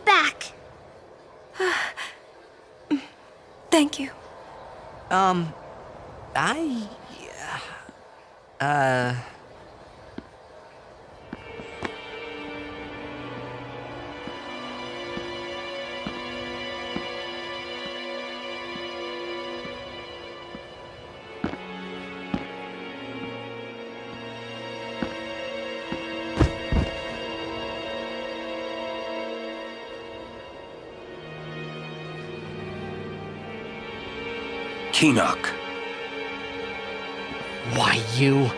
You back. Thank you. Um, I... Uh... Kinoc. Why, you?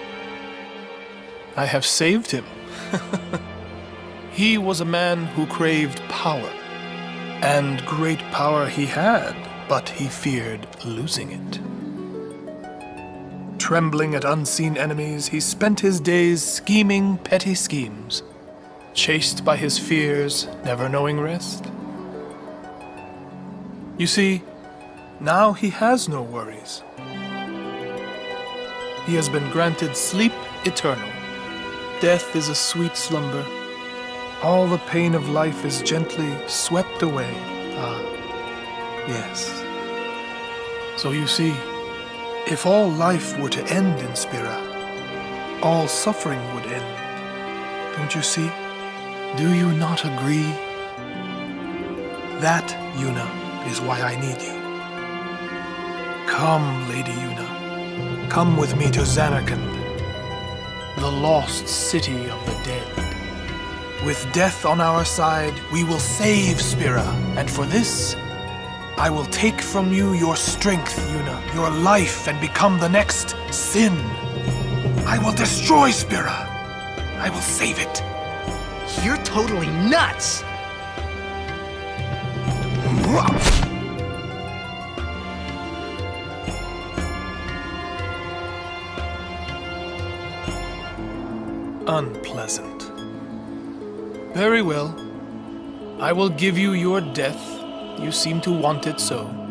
I have saved him. he was a man who craved power. And great power he had, but he feared losing it. Trembling at unseen enemies, he spent his days scheming petty schemes, chased by his fears, never knowing rest. You see, now he has no worries. He has been granted sleep eternal. Death is a sweet slumber. All the pain of life is gently swept away. Ah, yes. So you see, if all life were to end in Spira, all suffering would end. Don't you see? Do you not agree? That, Yuna, is why I need you. Come, Lady Yuna. Come with me to Zanarkand, the lost city of the dead. With death on our side, we will save Spira, and for this, I will take from you your strength, Yuna, your life, and become the next Sin. I will destroy Spira. I will save it. You're totally nuts! Unpleasant. Very well. I will give you your death. You seem to want it so.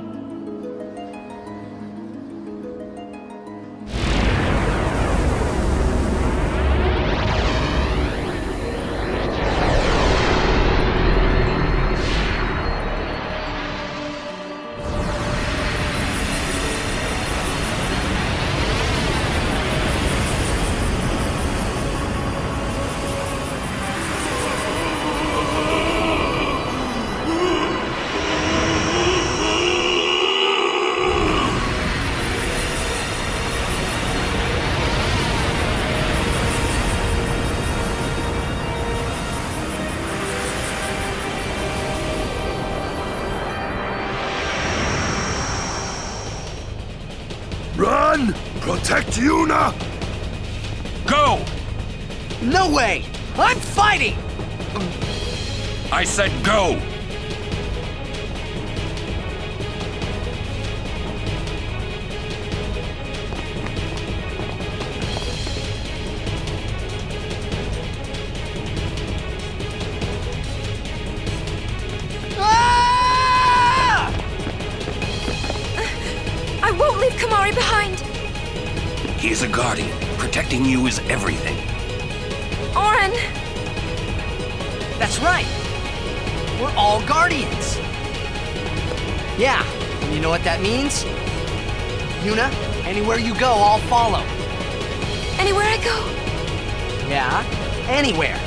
Protect Yuna! Go! No way! I'm fighting! I said go! He's a guardian. Protecting you is everything. Auron, That's right. We're all guardians. Yeah, and you know what that means? Yuna, anywhere you go, I'll follow. anywhere I go. Yeah, anywhere.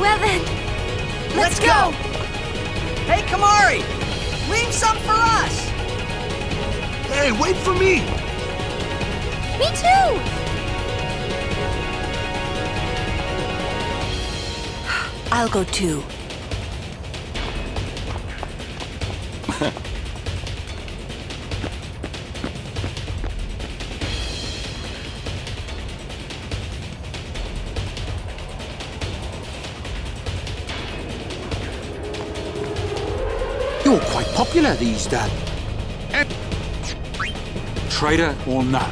Well then, let's, go. Hey, Kimahri! Leave some for us! Hey, wait for me! Me too. I'll go too. You're quite popular these days. Traitor or no,